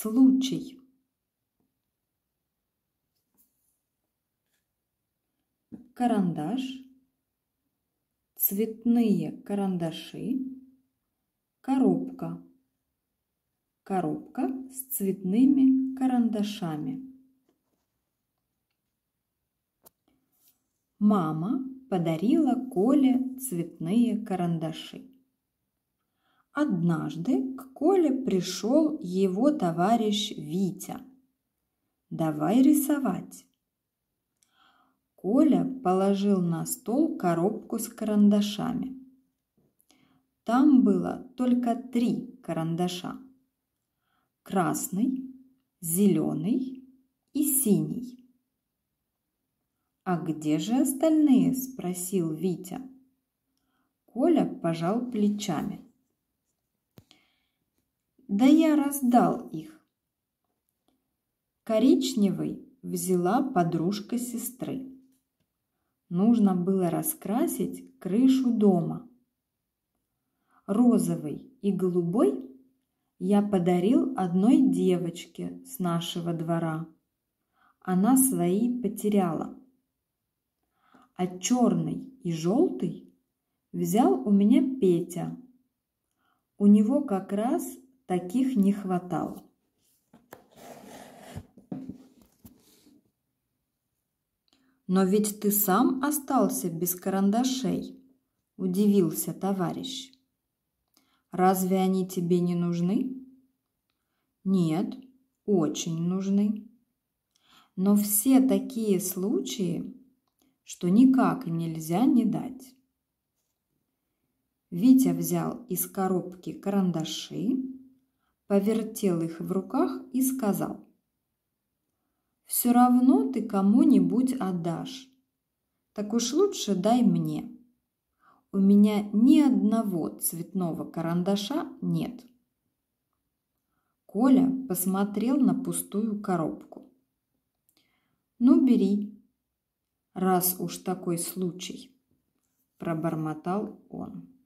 случай. Карандаш, цветные карандаши, коробка. Коробка с цветными карандашами. Мама подарила Коле цветные карандаши. Однажды к Коле пришел его товарищ Витя. «Давай рисовать». Коля положил на стол коробку с карандашами. Там было только три карандаша. Красный, зеленый и синий. «А где же остальные?» – спросил Витя. Коля пожал плечами. Да я раздал их. Коричневый взяла подружка сестры. Нужно было раскрасить крышу дома. Розовый и голубой я подарил одной девочке с нашего двора. Она свои потеряла. А черный и желтый взял у меня Петя. У него как раз таких не хватало. Но ведь ты сам остался без карандашей, удивился товарищ. Разве они тебе не нужны? Нет, очень нужны. Но все такие случаи, что никак нельзя не дать. Витя взял из коробки карандаши, повертел их в руках и сказал. «Все равно ты кому-нибудь отдашь. Так уж лучше дай мне. У меня ни одного цветного карандаша нет». Коля посмотрел на пустую коробку. «Ну, бери, раз уж такой случай», – пробормотал он.